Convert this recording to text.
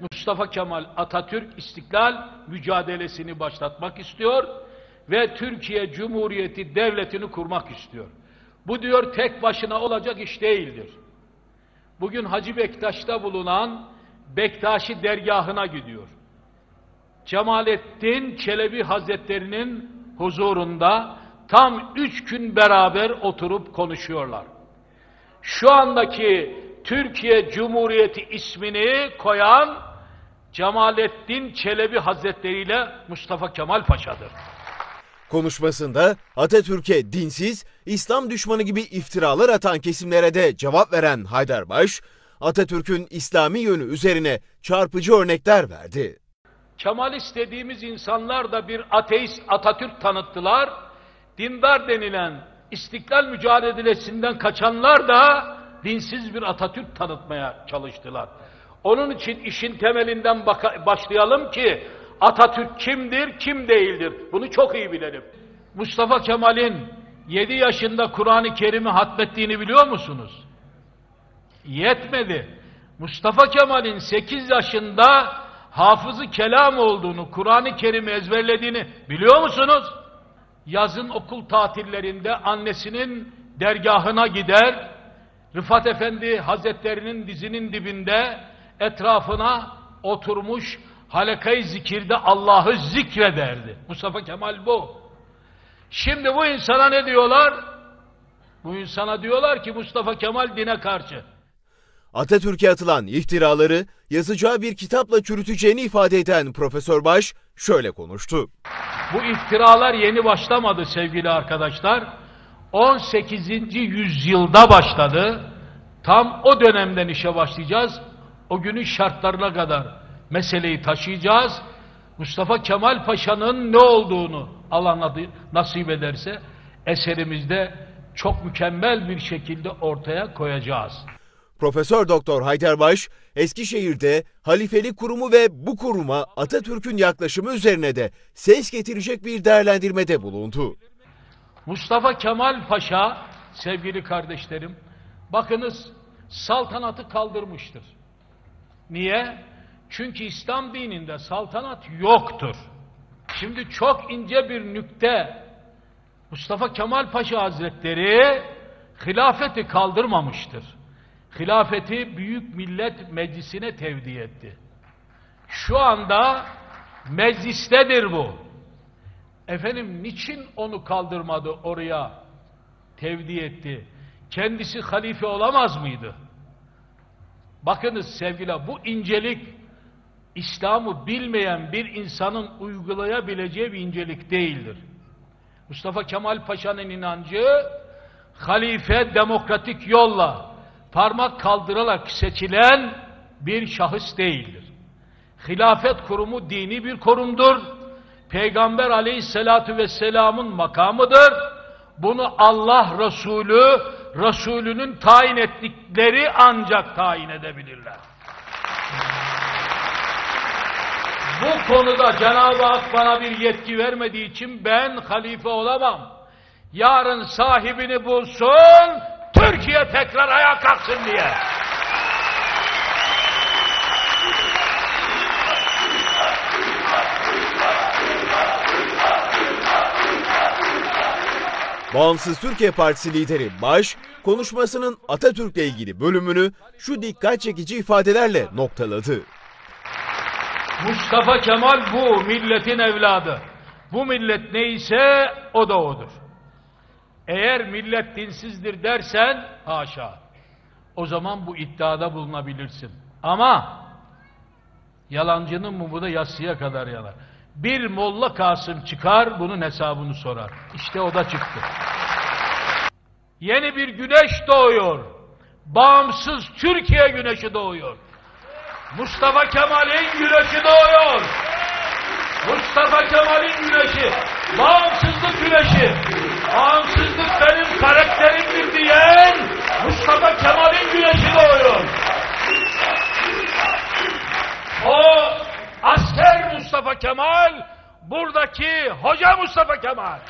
Mustafa Kemal Atatürk istiklal mücadelesini başlatmak istiyor ve Türkiye Cumhuriyeti devletini kurmak istiyor. Bu diyor tek başına olacak iş değildir. Bugün Hacı Bektaş'ta bulunan Bektaşi dergahına gidiyor. Cemalettin Çelebi Hazretleri'nin huzurunda tam üç gün beraber oturup konuşuyorlar. Şu andaki Türkiye Cumhuriyeti ismini koyan Cemalettin Çelebi Hazretleri ile Mustafa Kemal Paşa'dır. Konuşmasında Atatürk'e dinsiz, İslam düşmanı gibi iftiralar atan kesimlere de cevap veren Haydarbaş, Atatürk'ün İslami yönü üzerine çarpıcı örnekler verdi. Kemalist dediğimiz insanlar da bir ateist Atatürk tanıttılar. Dindar denilen istiklal mücadelesinden kaçanlar da dinsiz bir Atatürk tanıtmaya çalıştılar. Onun için işin temelinden başlayalım ki Atatürk kimdir, kim değildir? Bunu çok iyi bilelim. Mustafa Kemal'in 7 yaşında Kur'an-ı Kerim'i hatmettiğini biliyor musunuz? Yetmedi. Mustafa Kemal'in 8 yaşında hafızı kelam olduğunu, Kur'an-ı Kerim'i ezberlediğini biliyor musunuz? Yazın okul tatillerinde annesinin dergahına gider, Rıfat Efendi Hazretlerinin dizinin dibinde etrafına oturmuş halakayı zikirde Allah'ı zikrederdi. Mustafa Kemal bu. Şimdi bu insana ne diyorlar? Bu insana diyorlar ki Mustafa Kemal dine karşı. Atatürk'e atılan iftiraları yazacağı bir kitapla çürüteceğini ifade eden Profesör Baş şöyle konuştu. Bu iftiralar yeni başlamadı sevgili arkadaşlar. 18. yüzyılda başladı. Tam o dönemden işe başlayacağız. O günün şartlarına kadar meseleyi taşıyacağız. Mustafa Kemal Paşa'nın ne olduğunu Allah nasip ederse eserimizde çok mükemmel bir şekilde ortaya koyacağız. Profesör Doktor Haydarbaş, Eskişehir'de halifelik kurumu ve bu kuruma Atatürk'ün yaklaşımı üzerine de ses getirecek bir değerlendirmede bulundu. Mustafa Kemal Paşa sevgili kardeşlerim bakınız saltanatı kaldırmıştır. Niye? Çünkü İslam dininde saltanat yoktur. Şimdi çok ince bir nükte Mustafa Kemal Paşa Hazretleri hilafeti kaldırmamıştır. Hilafeti Büyük Millet Meclisi'ne tevdi etti. Şu anda meclistedir bu. Efendim niçin onu kaldırmadı oraya tevdi etti? Kendisi halife olamaz mıydı? Bakınız sevgiler bu incelik İslam'ı bilmeyen bir insanın uygulayabileceği bir incelik değildir. Mustafa Kemal Paşa'nın inancı halife demokratik yolla parmak kaldırarak seçilen bir şahıs değildir. Hilafet kurumu dini bir kurumdur. Peygamber aleyhissalatu vesselamın makamıdır. Bunu Allah Resulü, Resulünün tayin ettikleri ancak tayin edebilirler. Bu konuda Cenab-ı Hak bana bir yetki vermediği için ben halife olamam. Yarın sahibini bulsun, Türkiye tekrar ayağa kalksın diye. Bağımsız Türkiye Partisi lideri Baş, konuşmasının Atatürk'le ilgili bölümünü şu dikkat çekici ifadelerle noktaladı. Mustafa Kemal bu milletin evladı. Bu millet neyse o da odur. Eğer millet dinsizdir dersen haşa. O zaman bu iddiada bulunabilirsin. Ama yalancının mumu da yassıya kadar yanar. Bir Molla Kasım çıkar bunun hesabını sorar. İşte o da çıktı. Yeni bir güneş doğuyor. Bağımsız Türkiye güneşi doğuyor. Mustafa Kemal'in güneşi doğuyor. Mustafa Kemal'in güneşi. Bağımsızlık güneşi. Bağımsızlık benim karakterimdir diyen Avrupa'daki Hoca Mustafa Kemal.